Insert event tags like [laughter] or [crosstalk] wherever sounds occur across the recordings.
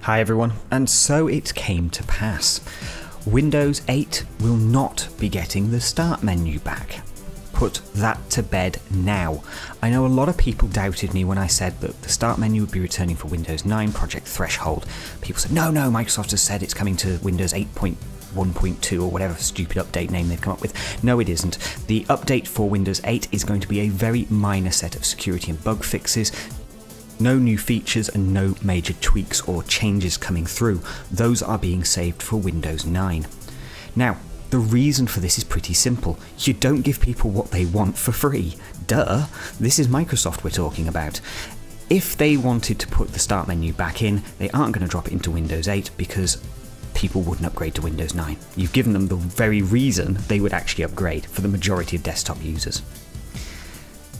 Hi everyone, and so it came to pass. Windows 8 will not be getting the start menu back. Put that to bed now. I know a lot of people doubted me when I said that the start menu would be returning for Windows 9 Project Threshold. People said, no, no, Microsoft has said it's coming to Windows 8.1.2 or whatever stupid update name they've come up with. No, it isn't. The update for Windows 8 is going to be a very minor set of security and bug fixes no new features and no major tweaks or changes coming through. Those are being saved for Windows 9. Now, the reason for this is pretty simple. You don't give people what they want for free. Duh, this is Microsoft we're talking about. If they wanted to put the start menu back in, they aren't going to drop it into Windows 8 because people wouldn't upgrade to Windows 9. You've given them the very reason they would actually upgrade for the majority of desktop users.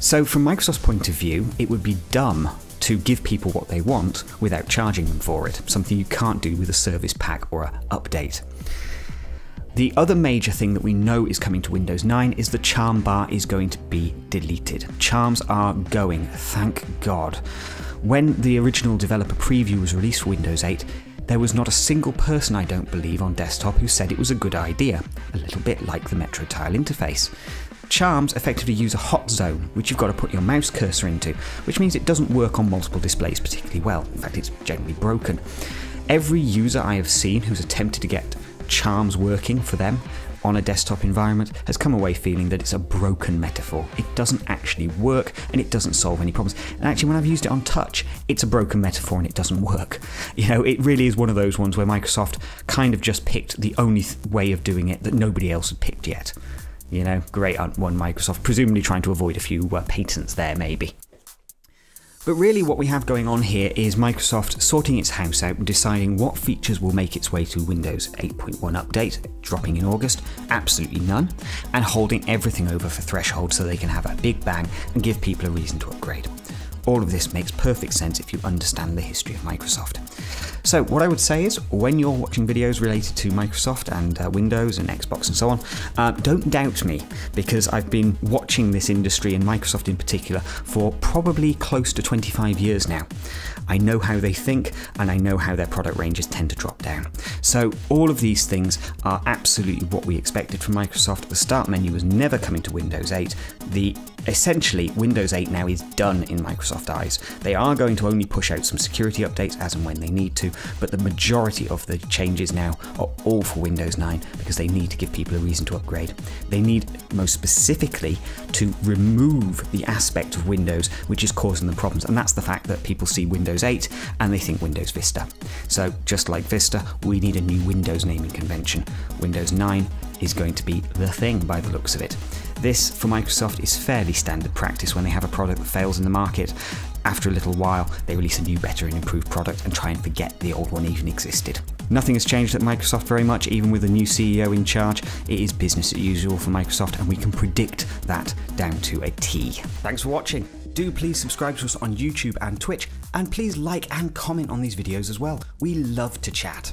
So, from Microsoft's point of view, it would be dumb to give people what they want without charging them for it, something you can't do with a service pack or an update. The other major thing that we know is coming to Windows 9 is the charm bar is going to be deleted. Charms are going, thank God. When the original developer preview was released for Windows 8, there was not a single person, I don't believe, on desktop who said it was a good idea, a little bit like the Metro Tile interface. Charms effectively use a hot zone, which you've got to put your mouse cursor into, which means it doesn't work on multiple displays particularly well. In fact, it's generally broken. Every user I have seen who's attempted to get Charms working for them on a desktop environment has come away feeling that it's a broken metaphor. It doesn't actually work and it doesn't solve any problems. And actually, when I've used it on touch, it's a broken metaphor and it doesn't work. [laughs] You know, it really is one of those ones where Microsoft kind of just picked the only way of doing it that nobody else had picked yet. You know, great one, Microsoft, presumably trying to avoid a few uh, patents there, maybe. But really, what we have going on here is Microsoft sorting its house out and deciding what features will make its way to Windows 8.1 update, dropping in August, absolutely none, and holding everything over for Threshold so they can have a big bang and give people a reason to upgrade. All of this makes perfect sense if you understand the history of Microsoft. So, what I would say is when you're watching videos related to Microsoft and uh, Windows and Xbox and so on, uh, don't doubt me because I've been watching this industry and Microsoft in particular for probably close to 25 years now. I know how they think and I know how their product ranges tend to drop down. So, all of these things are absolutely what we expected from Microsoft. The start menu was never coming to Windows 8. The essentially Windows 8 now is done in Microsoft eyes. They are going to only push out some security updates as and when they need to, but the majority of the changes now are all for Windows 9 because they need to give people a reason to upgrade. They need, most specifically, to remove the aspect of Windows which is causing them problems, and that's the fact that people see Windows 8 and they think Windows Vista. So, just like Vista, we need a new Windows naming convention. Windows 9 is going to be the thing by the looks of it. This, for Microsoft, is fairly standard practice when they have a product that fails in the market after a little while, they release a new, better, and improved product and try and forget the old one even existed. Nothing has changed at Microsoft very much, even with a new CEO in charge. It is business as usual for Microsoft, and we can predict that down to a T. Thanks for watching. Do please subscribe to us on YouTube and Twitch, and please like and comment on these videos as well. We love to chat.